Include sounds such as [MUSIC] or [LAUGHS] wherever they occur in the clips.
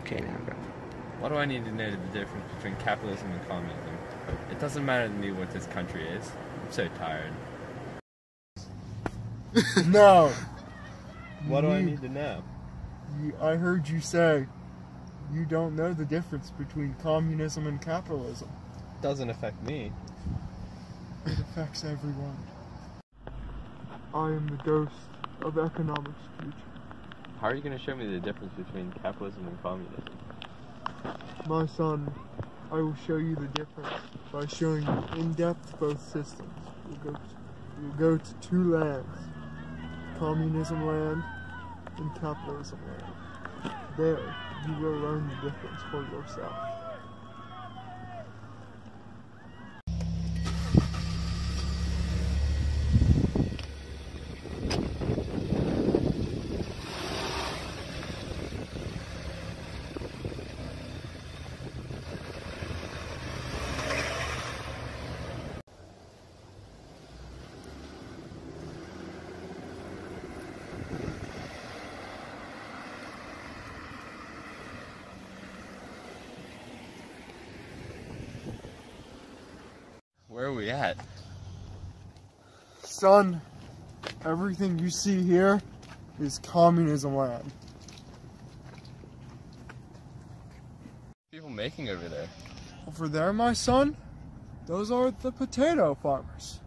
Okay, now go. Why do I need to know the difference between capitalism and communism? It doesn't matter to me what this country is. I'm so tired. [LAUGHS] no. What do I need to know? You, I heard you say you don't know the difference between communism and capitalism. It doesn't affect me. It affects everyone. I am the ghost of economics future. How are you going to show me the difference between capitalism and communism? My son, I will show you the difference by showing you in depth both systems. You'll go to, you'll go to two lands communism land and capitalism land. There, you will learn the difference for yourself. Where are we at? Son, everything you see here is communism land. People making over there. Over there, my son, those are the potato farmers.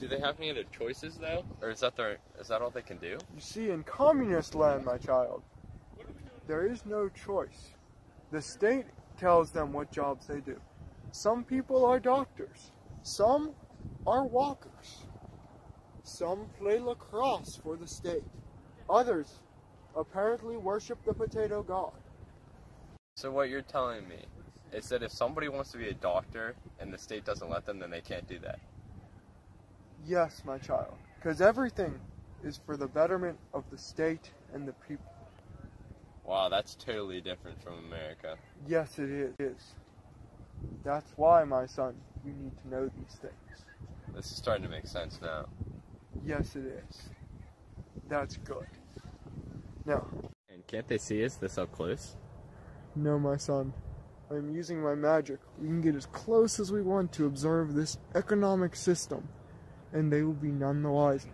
Do they have any other choices though, or is that their is that all they can do? You see, in communist land, my child, there is no choice. The state tells them what jobs they do. Some people are doctors, some are walkers, some play lacrosse for the state, others apparently worship the potato god. So what you're telling me is that if somebody wants to be a doctor and the state doesn't let them, then they can't do that. Yes, my child, because everything is for the betterment of the state and the people. Wow, that's totally different from America. Yes, it is. That's why, my son, you need to know these things. This is starting to make sense now. Yes, it is. That's good. Now, And can't they see us this up close? no, my son. I'm using my magic. We can get as close as we want to observe this economic system, and they will be none the wiser.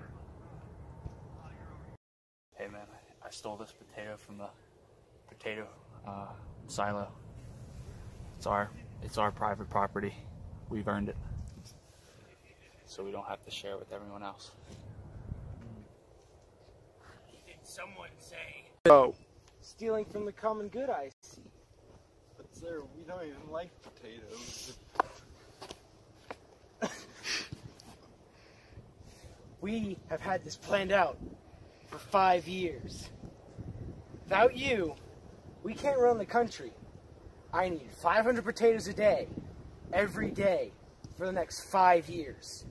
Hey man, I, I stole this potato from the potato uh, silo. It's our it's our private property. We've earned it, so we don't have to share it with everyone else. Did someone say? Oh, Stealing from the common good, I see. but sir, we don't even like potatoes. [LAUGHS] We have had this planned out for five years. Without you, we can't run the country. I need 500 potatoes a day, every day, for the next five years.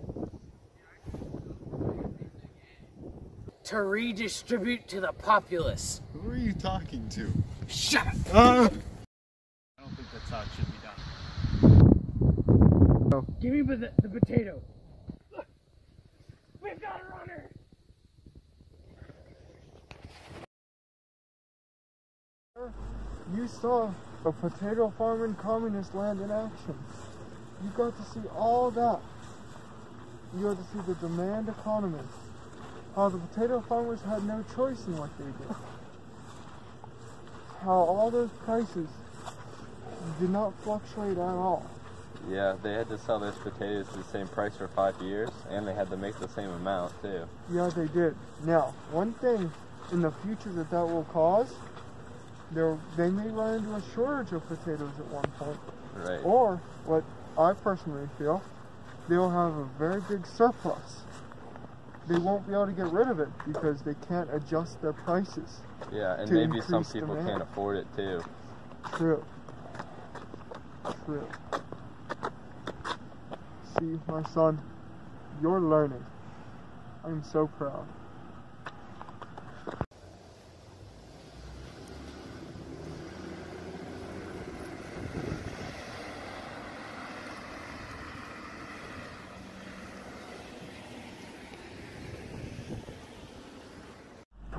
To redistribute to the populace. Who are you talking to? Shut up! Uh, I don't think that's how it should be done. Give me the, the potato. Look, we've got a runner. you saw a potato farm in communist land in action. You got to see all that. You got to see the demand economy. How the potato farmers had no choice in what they did. How all those prices did not fluctuate at all. Yeah, they had to sell those potatoes at the same price for five years, and they had to make the same amount too. Yeah, they did. Now, one thing in the future that that will cause, they may run into a shortage of potatoes at one point. Right. Or, what I personally feel, they'll have a very big surplus. They won't be able to get rid of it because they can't adjust their prices. Yeah, and maybe some people demand. can't afford it too. True. True. See, my son, you're learning. I'm so proud.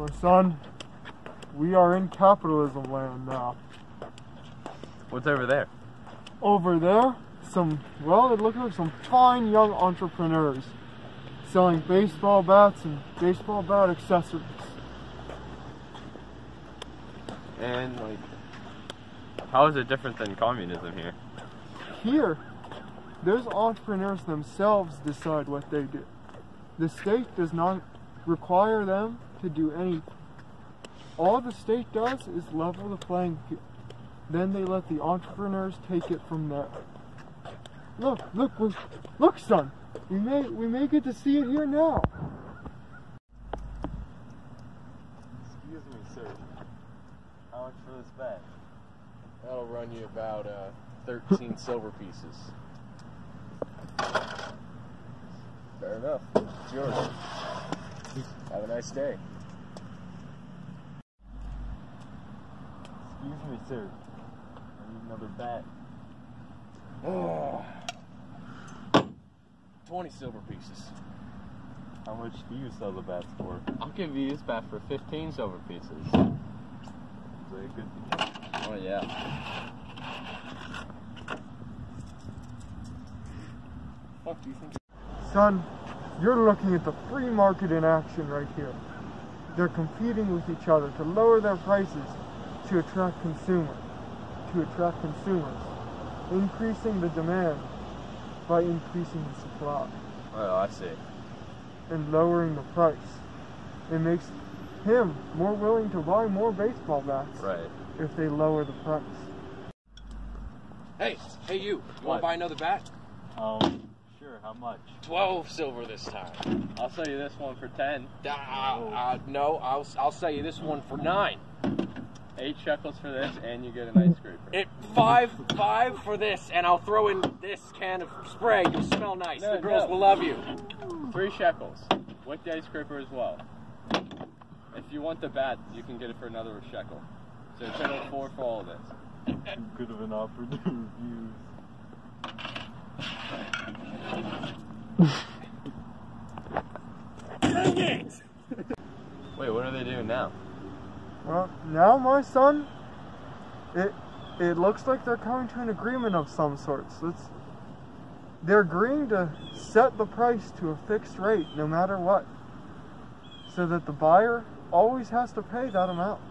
My son, we are in capitalism land now. What's over there? Over there, some, well, it looks like some fine young entrepreneurs selling baseball bats and baseball bat accessories. And like, how is it different than communism here? Here, those entrepreneurs themselves decide what they do. The state does not require them to do any. All the state does is level the playing field. Then they let the entrepreneurs take it from there. Look, look, we, look, son. We may we may get to see it here now. Excuse me, sir. How much for this bat? That'll run you about uh, 13 [LAUGHS] silver pieces. Fair enough. It's yours. Have a nice day. Excuse me, sir. I need another bat. 20 silver pieces. How much do you sell the bats for? I'll give you this bat for 15 silver pieces. Is that a good deal? Oh yeah. Fuck do you think? Son, you're looking at the free market in action right here. They're competing with each other to lower their prices to attract consumers, to attract consumers, increasing the demand by increasing the supply Oh, I see. and lowering the price. It makes him more willing to buy more baseball bats Right. if they lower the price. Hey, hey you. You want to buy another bat? Um, sure. How much? 12 silver this time. I'll sell you this one for 10. Uh, uh, no, I'll, I'll sell you this one for 9. Eight shekels for this, and you get an ice scraper. It five five for this, and I'll throw in this can of spray. You'll smell nice. No, the girls no. will love you. Three shekels with the ice scraper as well. If you want the bat, you can get it for another shekel. So a total four for all of this. Too good of an offer to refuse. Wait, what are they doing now? Well, now my son, it it looks like they're coming to an agreement of some sorts. It's, they're agreeing to set the price to a fixed rate no matter what, so that the buyer always has to pay that amount.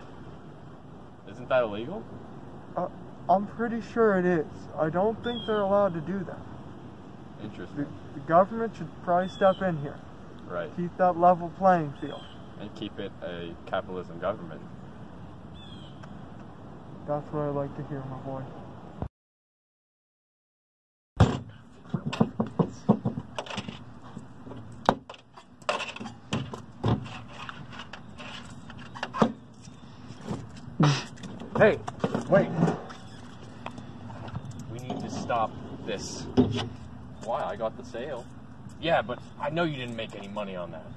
Isn't that illegal? Uh, I'm pretty sure it is. I don't think they're allowed to do that. The, the government should probably step in here, Right. keep that level playing field. And keep it a capitalism government. That's what I like to hear, my boy. Hey, wait. We need to stop this. Why? I got the sale. Yeah, but I know you didn't make any money on that.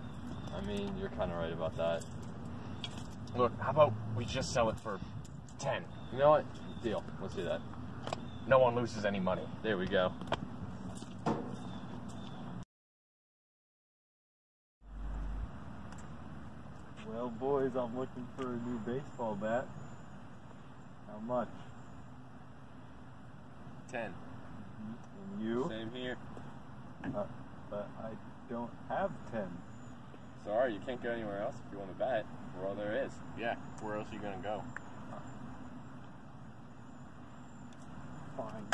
I mean, you're kind of right about that. Look, how about we just sell it for 10? You know what? Deal. Let's do that. No one loses any money. There we go. Well, boys, I'm looking for a new baseball bat. How much? 10. And you? Same here. Uh, but I don't have ten. Sorry, you can't go anywhere else if you want to bet. We're all there is. Yeah, where else are you gonna go? Fine.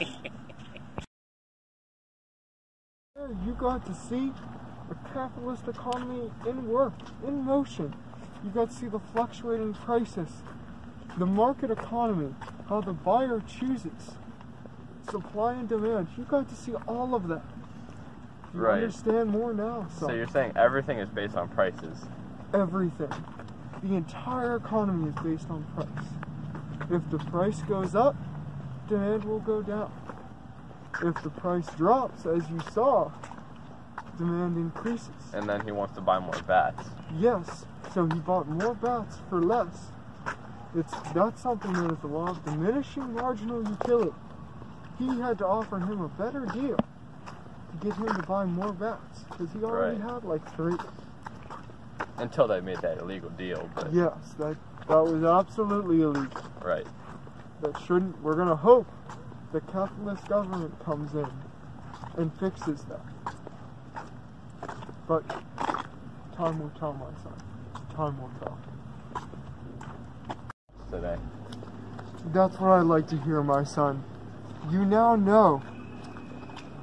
[LAUGHS] You got to see a capitalist economy in work, in motion. You got to see the fluctuating prices, the market economy, how the buyer chooses, supply and demand. You got to see all of that. You Right. understand more now, So son. you're saying everything is based on prices. everything. The entire economy is based on price. If the price goes up, demand will go down. If the price drops, as you saw, demand increases. And then he wants to buy more bats. Yes, so he bought more bats for less. It's that's something that is the law of diminishing marginal utility. He had to offer him a better deal to get him to buy more bats because he already Right. had like three. Until they made that illegal deal, but Yes, that that was absolutely illegal. right. That shouldn't. We're gonna hope the capitalist government comes in and fixes that. But time will tell, my son. Time will tell. Today. That's what I like to hear, my son. You now know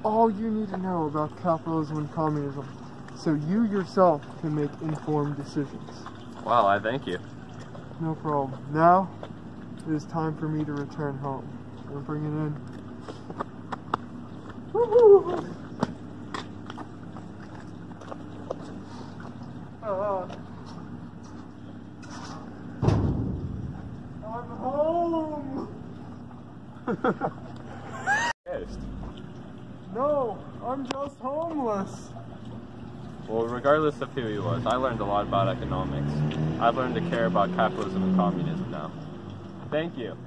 all you need to know about capitalism and communism, so you yourself can make informed decisions. Wow, I thank you. No problem. Now, it is time for me to return home. We'll bring it in. Woohoo! Uh, I'm home! Ghost. No, I'm just homeless. Well, regardless of who he was, I learned a lot about economics. I've learned to care about capitalism and communism now. Thank you.